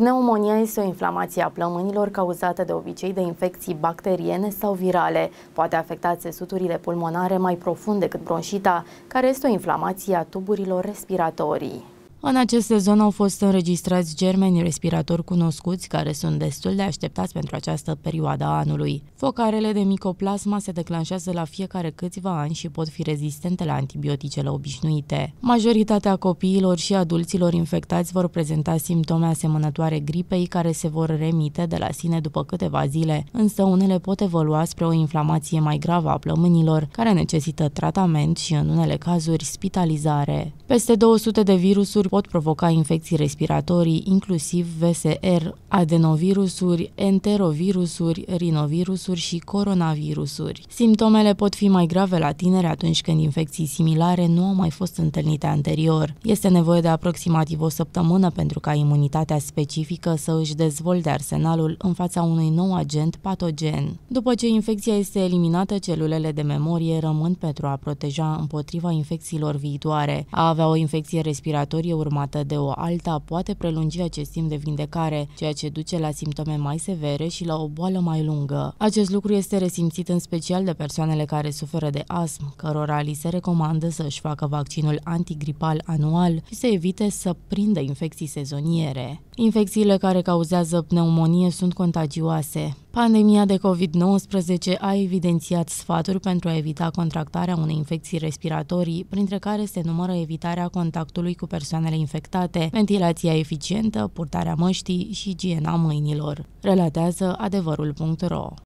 Pneumonia este o inflamație a plămânilor cauzată de obicei de infecții bacteriene sau virale. Poate afecta țesuturile pulmonare mai profund decât bronșita, care este o inflamație a tuburilor respiratorii. În acest sezon au fost înregistrați germeni respiratori cunoscuți care sunt destul de așteptați pentru această perioadă a anului. Focarele de micoplasma se declanșează la fiecare câțiva ani și pot fi rezistente la antibioticele obișnuite. Majoritatea copiilor și adulților infectați vor prezenta simptome asemănătoare gripei care se vor remite de la sine după câteva zile, însă unele pot evolua spre o inflamație mai gravă a plămânilor, care necesită tratament și în unele cazuri spitalizare. Peste 200 de virusuri pot provoca infecții respiratorii, inclusiv VSR, adenovirusuri, enterovirusuri, rinovirusuri și coronavirusuri. Simptomele pot fi mai grave la tineri atunci când infecții similare nu au mai fost întâlnite anterior. Este nevoie de aproximativ o săptămână pentru ca imunitatea specifică să își dezvolte arsenalul în fața unui nou agent patogen. După ce infecția este eliminată, celulele de memorie rămân pentru a proteja împotriva infecțiilor viitoare. A avea o infecție respiratorie urmată de o alta poate prelungi acest timp de vindecare, ceea ce duce la simptome mai severe și la o boală mai lungă. Acest lucru este resimțit în special de persoanele care suferă de astm, cărora li se recomandă să își facă vaccinul antigripal anual și să evite să prindă infecții sezoniere. Infecțiile care cauzează pneumonie sunt contagioase. Pandemia de COVID-19 a evidențiat sfaturi pentru a evita contractarea unei infecții respiratorii, printre care se numără evitarea contactului cu persoanele infectate, ventilația eficientă, purtarea măștii și igiena mâinilor, relatează adevărul.ro.